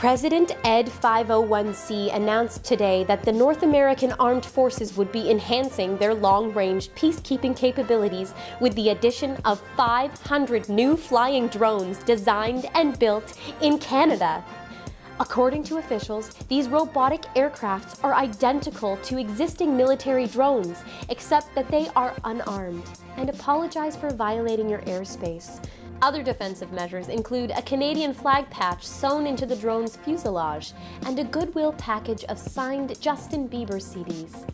President Ed 501c announced today that the North American Armed Forces would be enhancing their long range peacekeeping capabilities with the addition of 500 new flying drones designed and built in Canada. According to officials, these robotic aircrafts are identical to existing military drones, except that they are unarmed, and apologize for violating your airspace. Other defensive measures include a Canadian flag patch sewn into the drone's fuselage and a goodwill package of signed Justin Bieber CDs.